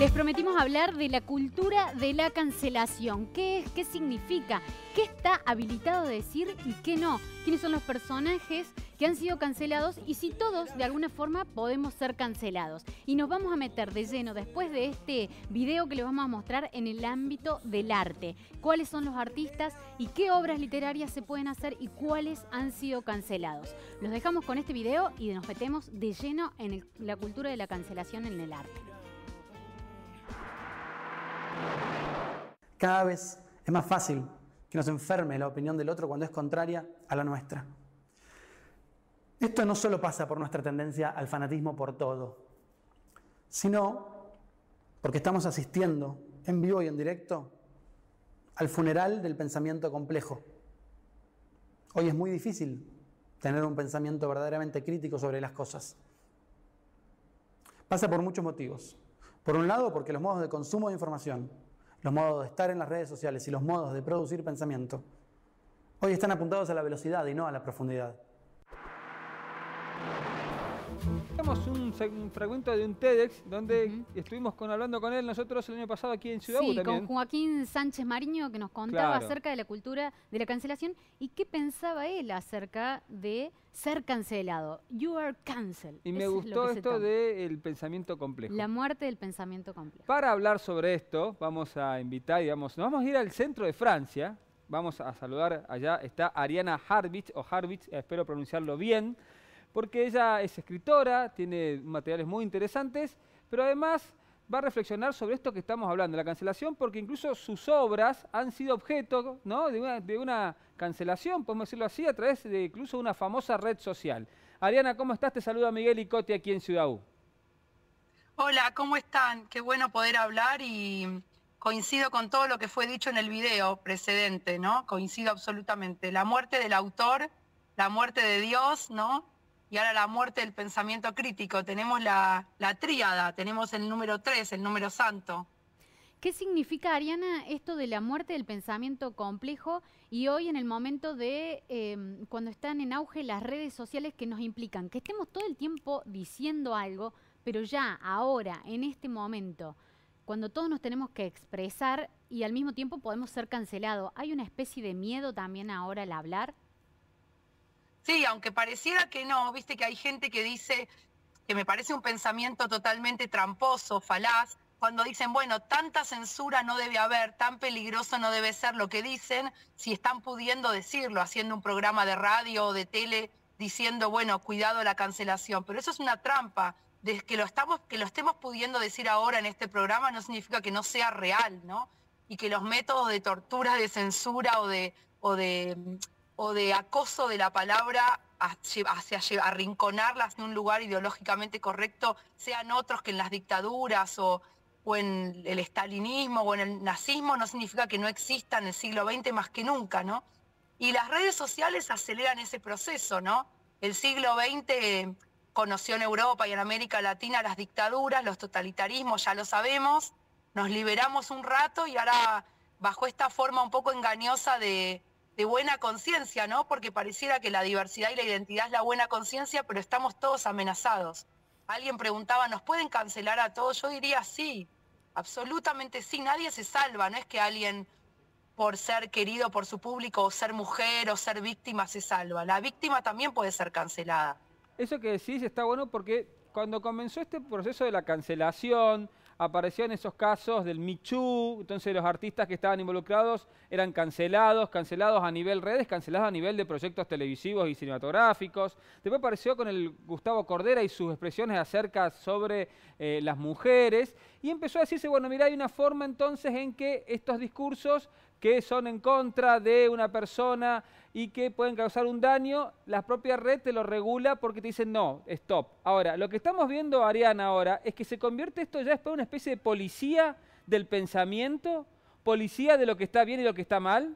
Les prometimos hablar de la cultura de la cancelación. ¿Qué es? ¿Qué significa? ¿Qué está habilitado a decir y qué no? ¿Quiénes son los personajes que han sido cancelados y si todos de alguna forma podemos ser cancelados? Y nos vamos a meter de lleno después de este video que les vamos a mostrar en el ámbito del arte. ¿Cuáles son los artistas y qué obras literarias se pueden hacer y cuáles han sido cancelados? Los dejamos con este video y nos metemos de lleno en la cultura de la cancelación en el arte. Cada vez es más fácil que nos enferme la opinión del otro cuando es contraria a la nuestra. Esto no solo pasa por nuestra tendencia al fanatismo por todo, sino porque estamos asistiendo en vivo y en directo al funeral del pensamiento complejo. Hoy es muy difícil tener un pensamiento verdaderamente crítico sobre las cosas. Pasa por muchos motivos. Por un lado, porque los modos de consumo de información, los modos de estar en las redes sociales y los modos de producir pensamiento, hoy están apuntados a la velocidad y no a la profundidad. Tenemos un, un fragmento de un TEDx donde estuvimos con, hablando con él nosotros el año pasado aquí en Ciudad Sí, también. con Joaquín Sánchez Mariño que nos contaba Claro. acerca de la cultura de la cancelación y qué pensaba él acerca de ser cancelado. You are cancelled. Y me Eso es gustó se esto del pensamiento complejo. La muerte del pensamiento complejo. Para hablar sobre esto, vamos a invitar y vamos, nos vamos a ir al centro de Francia. Vamos a saludar, allá está Ariana Harvich, o Harvich, espero pronunciarlo bien, porque ella es escritora, tiene materiales muy interesantes, pero además va a reflexionar sobre esto que estamos hablando, la cancelación, porque incluso sus obras han sido objeto ¿no? de, una, de una cancelación, podemos decirlo así, a través de incluso una famosa red social. Ariana, ¿cómo estás? Te saluda Miguel Icote aquí en Ciudad U. Hola, ¿cómo están? Qué bueno poder hablar y coincido con todo lo que fue dicho en el video precedente, ¿no? Coincido absolutamente. La muerte del autor, la muerte de Dios, ¿no? Y ahora la muerte del pensamiento crítico. Tenemos la, la tríada, tenemos el número tres, el número santo. ¿Qué significa, Ariana, esto de la muerte del pensamiento complejo y hoy en el momento de eh, cuando están en auge las redes sociales que nos implican que estemos todo el tiempo diciendo algo, pero ya, ahora, en este momento, cuando todos nos tenemos que expresar y al mismo tiempo podemos ser cancelados, ¿hay una especie de miedo también ahora al hablar? Sí, aunque pareciera que no, viste que hay gente que dice que me parece un pensamiento totalmente tramposo, falaz, cuando dicen, bueno, tanta censura no debe haber, tan peligroso no debe ser lo que dicen, si están pudiendo decirlo, haciendo un programa de radio o de tele diciendo, bueno, cuidado la cancelación. Pero eso es una trampa. De que lo, estamos, que lo estemos pudiendo decir ahora en este programa no significa que no sea real, ¿no? Y que los métodos de tortura, de censura o de, o de o de acoso de la palabra hacia, hacia lle- arrinconarla hacia un lugar ideológicamente correcto, sean otros que en las dictaduras o, o en el estalinismo o en el nazismo, no significa que no exista en el siglo XX más que nunca, ¿no? Y las redes sociales aceleran ese proceso, ¿no? El siglo XX conoció en Europa y en América Latina las dictaduras, los totalitarismos, ya lo sabemos, nos liberamos un rato y ahora bajo esta forma un poco engañosa de, de buena conciencia, ¿no? Porque pareciera que la diversidad y la identidad es la buena conciencia, pero estamos todos amenazados. Alguien preguntaba, ¿nos pueden cancelar a todos? Yo diría sí, absolutamente sí, nadie se salva, no es que alguien por ser querido por su público o ser mujer o ser víctima se salva. La víctima también puede ser cancelada. Eso que decís está bueno porque cuando comenzó este proceso de la cancelación, aparecían esos casos del Michu, entonces los artistas que estaban involucrados eran cancelados, cancelados a nivel redes, cancelados a nivel de proyectos televisivos y cinematográficos. Después apareció con el Gustavo Cordera y sus expresiones acerca sobre eh, las mujeres y empezó a decirse, bueno, mira, hay una forma entonces en que estos discursos que son en contra de una persona y que pueden causar un daño, la propia red te lo regula porque te dicen no, stop. Ahora, lo que estamos viendo, Ariana, ahora, es que se convierte esto ya después en una especie de policía del pensamiento, policía de lo que está bien y lo que está mal.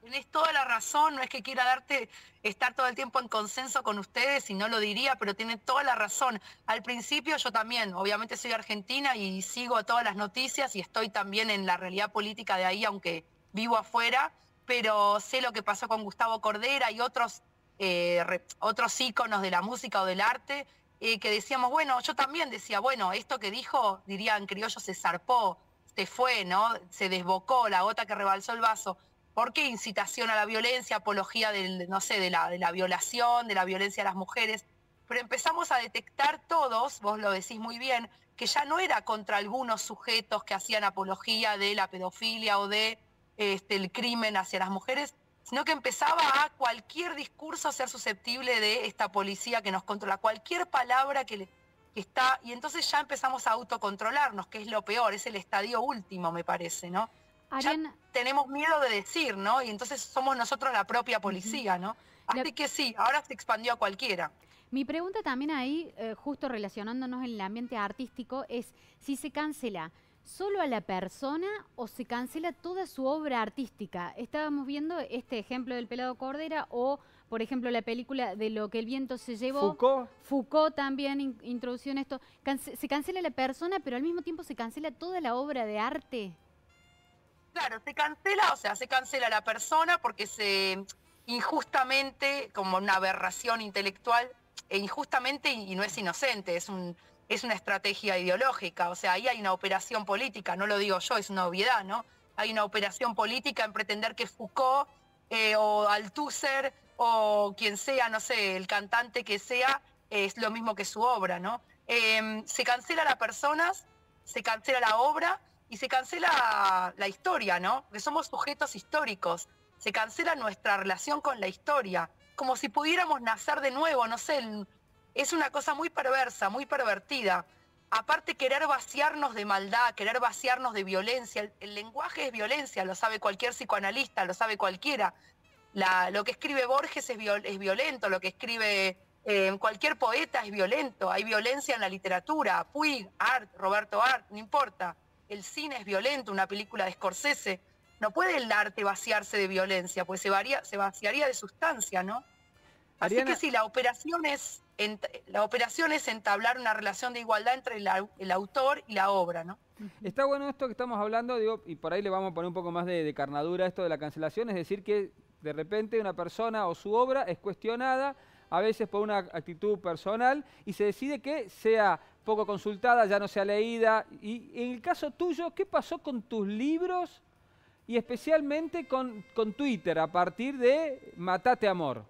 Tenés toda la razón, no es que quiera darte, estar todo el tiempo en consenso con ustedes y no lo diría, pero tiene toda la razón. Al principio yo también, obviamente soy argentina y sigo todas las noticias y estoy también en la realidad política de ahí, aunque vivo afuera, pero sé lo que pasó con Gustavo Cordera y otros, eh, otros íconos de la música o del arte eh, que decíamos, bueno, yo también decía, bueno, esto que dijo, dirían criollos, se zarpó, se fue, ¿no? Se desbocó, la gota que rebalsó el vaso. ¿Por qué incitación a la violencia, apología no sé, de la, de la violación, de la violencia a las mujeres? Pero empezamos a detectar todos, vos lo decís muy bien, que ya no era contra algunos sujetos que hacían apología de la pedofilia o de este, el crimen hacia las mujeres, sino que empezaba a cualquier discurso ser susceptible de esta policía que nos controla, cualquier palabra que, está, y entonces ya empezamos a autocontrolarnos, que es lo peor, es el estadio último, me parece, ¿no? Ya tenemos miedo de decir, ¿no? Y entonces somos nosotros la propia policía, ¿no? Así que sí, ahora se expandió a cualquiera. Mi pregunta también ahí, eh, justo relacionándonos en el ambiente artístico, es si se cancela solo a la persona o se cancela toda su obra artística. Estábamos viendo este ejemplo del pelado Cordera o, por ejemplo, la película de lo que el viento se llevó. Foucault. Foucault también introdució en esto. se cancela la persona, pero al mismo tiempo se cancela toda la obra de arte. Claro, se cancela, o sea, se cancela la persona porque se injustamente, como una aberración intelectual, e injustamente y no es inocente, es un es una estrategia ideológica, o sea, ahí hay una operación política, no lo digo yo, es una obviedad, ¿no? Hay una operación política en pretender que Foucault eh, o Althusser o quien sea, no sé, el cantante que sea, es lo mismo que su obra, ¿no? Em, se cancela las personas, se cancela la obra y se cancela la historia, ¿no? Porque somos sujetos históricos, se cancela nuestra relación con la historia, como si pudiéramos nacer de nuevo, no sé, es una cosa muy perversa, muy pervertida. Aparte querer vaciarnos de maldad, querer vaciarnos de violencia. El, lenguaje es violencia, lo sabe cualquier psicoanalista, lo sabe cualquiera. lo que escribe Borges es, violento, lo que escribe eh, cualquier poeta es violento. Hay violencia en la literatura, Puig, Art, Roberto Art, no importa. El cine es violento, una película de Scorsese. No puede el arte vaciarse de violencia, pues se, se vaciaría de sustancia, ¿no? Así que sí, la operación es la operación es entablar una relación de igualdad entre el autor y la obra, ¿no? Está bueno esto que estamos hablando, digo, y por ahí le vamos a poner un poco más de, carnadura a esto de la cancelación, es decir, que de repente una persona o su obra es cuestionada, a veces por una actitud personal, y se decide que sea poco consultada, ya no sea leída. Y en el caso tuyo, ¿qué pasó con tus libros y especialmente con, con Twitter a partir de Matate Amor?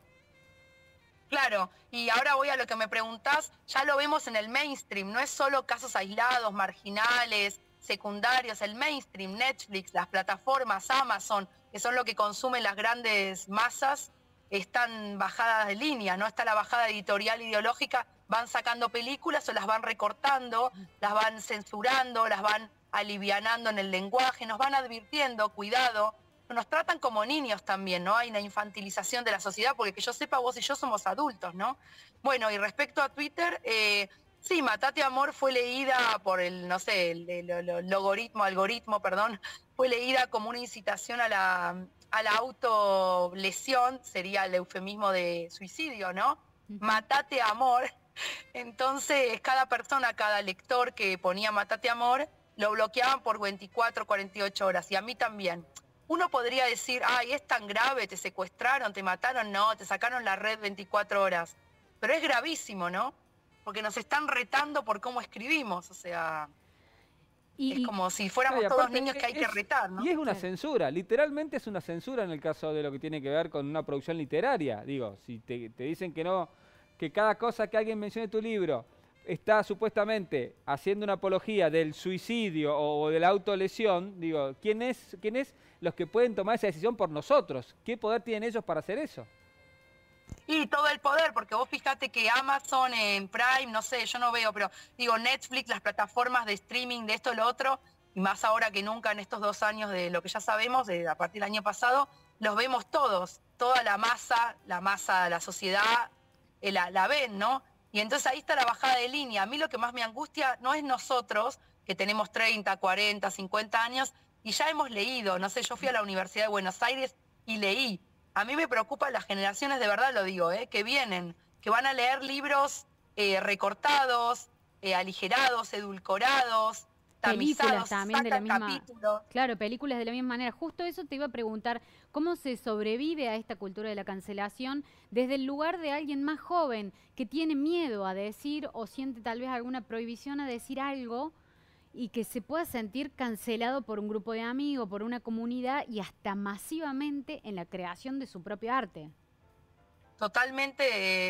Claro, y ahora voy a lo que me preguntás, ya lo vemos en el mainstream, no es solo casos aislados, marginales, secundarios, el mainstream, Netflix, las plataformas, Amazon, que son lo que consumen las grandes masas, están bajadas de línea, ¿no? Está la bajada editorial ideológica, van sacando películas o las van recortando, las van censurando, las van alivianando en el lenguaje, nos van advirtiendo, cuidado, nos tratan como niños también, ¿no? Hay una infantilización de la sociedad, porque que yo sepa, vos y yo somos adultos, ¿no? Bueno, y respecto a Twitter, eh, sí, Matate Amor fue leída por el, no sé, el, logaritmo, algoritmo, perdón, fue leída como una incitación a la, a la autolesión, sería el eufemismo de suicidio, ¿no? Matate Amor. Entonces, cada persona, cada lector que ponía Matate Amor, lo bloqueaban por 24, 48 horas, y a mí también. Uno podría decir, ay, es tan grave, te secuestraron, te mataron, no, te sacaron la red 24 horas. Pero es gravísimo, ¿no? Porque nos están retando por cómo escribimos, o sea... es como si fuéramos todos niños que hay que retar, ¿no? Y es una censura, literalmente es una censura en el caso de lo que tiene que ver con una producción literaria. Digo, si te, te dicen que no, que cada cosa que alguien mencione en tu libro está supuestamente haciendo una apología del suicidio o, de la autolesión, digo, ¿quién es, ¿quién es los que pueden tomar esa decisión por nosotros? ¿Qué poder tienen ellos para hacer eso? Y todo el poder, porque vos fíjate que Amazon, en Prime, no sé, yo no veo, pero digo, Netflix, las plataformas de streaming de esto lo otro, y más ahora que nunca en estos dos años de lo que ya sabemos, de, a partir del año pasado, los vemos todos, toda la masa, la masa la sociedad, la, la ven, ¿no? Y entonces ahí está la bajada de línea. A mí lo que más me angustia no es nosotros, que tenemos 30, 40, 50 años, y ya hemos leído, no sé, yo fui a la Universidad de Buenos Aires y leí. A mí me preocupan las generaciones, de verdad lo digo, ¿eh? que vienen, que van a leer libros eh, recortados, eh, aligerados, edulcorados, películas también de la misma claro películas de la misma manera. Justo eso te iba a preguntar cómo se sobrevive a esta cultura de la cancelación desde el lugar de alguien más joven que tiene miedo a decir o siente tal vez alguna prohibición a decir algo y que se pueda sentir cancelado por un grupo de amigos por una comunidad y hasta masivamente en la creación de su propio arte totalmente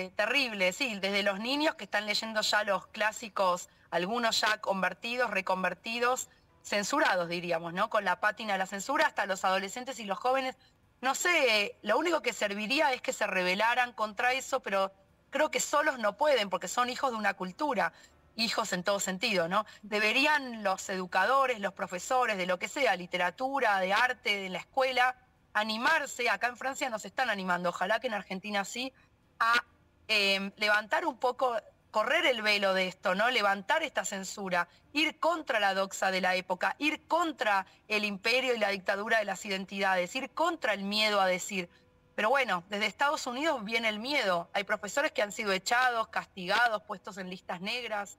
eh, terrible, sí, desde los niños que están leyendo ya los clásicos, algunos ya convertidos, reconvertidos, censurados diríamos, ¿no? Con la pátina de la censura, hasta los adolescentes y los jóvenes. No sé, lo único que serviría es que se rebelaran contra eso, pero creo que solos no pueden porque son hijos de una cultura, hijos en todo sentido, ¿no? Deberían los educadores, los profesores, de lo que sea, literatura, de arte, de la escuela, animarse, acá en Francia nos están animando, ojalá que en Argentina sí, a em, levantar un poco, correr el velo de esto, ¿no? Levantar esta censura, ir contra la doxa de la época, ir contra el imperio y la dictadura de las identidades, ir contra el miedo a decir. Pero bueno, desde Estados Unidos viene el miedo. Hay profesores que han sido echados, castigados, puestos en listas negras.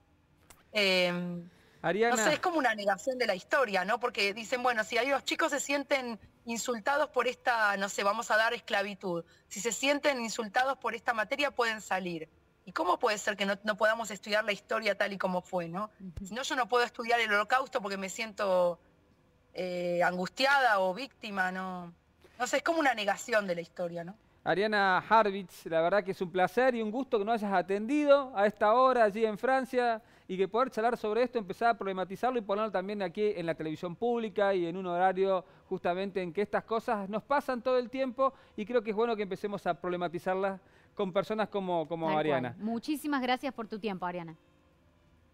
Em, no sé, es como una negación de la historia, ¿no? Porque dicen, bueno, si los chicos se sienten insultados por esta, no sé, vamos a dar esclavitud, si se sienten insultados por esta materia pueden salir. ¿Y cómo puede ser que no, podamos estudiar la historia tal y como fue, no? Si no, yo no puedo estudiar el holocausto porque me siento eh, angustiada o víctima, ¿no? No sé, es como una negación de la historia, ¿no? Ariana Harvitz, la verdad que es un placer y un gusto que nos hayas atendido a esta hora allí en Francia y que poder charlar sobre esto, empezar a problematizarlo y ponerlo también aquí en la televisión pública y en un horario justamente en que estas cosas nos pasan todo el tiempo y creo que es bueno que empecemos a problematizarlas con personas como, como Ariana. Muchísimas gracias por tu tiempo, Ariana.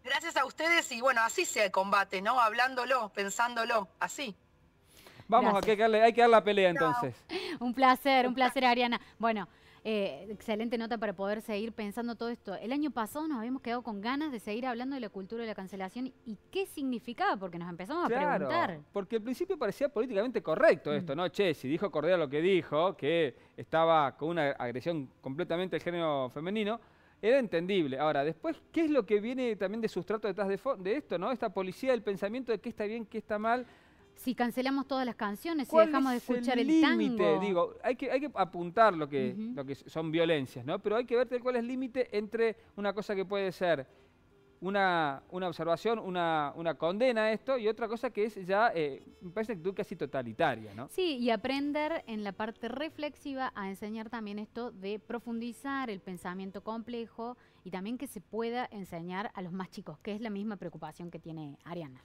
Gracias a ustedes y bueno, así se combate, ¿no? Hablándolo, pensándolo, así. Vamos, a que darle, hay que dar la pelea entonces. un placer, un placer, Ariana. Bueno, eh, excelente nota para poder seguir pensando todo esto. El año pasado nos habíamos quedado con ganas de seguir hablando de la cultura de la cancelación y qué significaba, porque nos empezamos a preguntar. Porque al principio parecía políticamente correcto esto, mm. ¿no? Che, si dijo Cordea lo que dijo, que estaba con una agresión completamente del género femenino, era entendible. Ahora, después, ¿qué es lo que viene también de sustrato detrás de, de esto, no? Esta policía del pensamiento de qué está bien, qué está mal si cancelamos todas las canciones, si dejamos de escuchar el, tango. Digo, hay que, hay que apuntar lo que, lo que son violencias, ¿no? Pero hay que ver cuál es el límite entre una cosa que puede ser una, una observación, una, una, condena a esto y otra cosa que es ya, eh, me parece que casi totalitaria, ¿no? Sí, y aprender en la parte reflexiva a enseñar también esto de profundizar el pensamiento complejo y también que se pueda enseñar a los más chicos, que es la misma preocupación que tiene Ariana.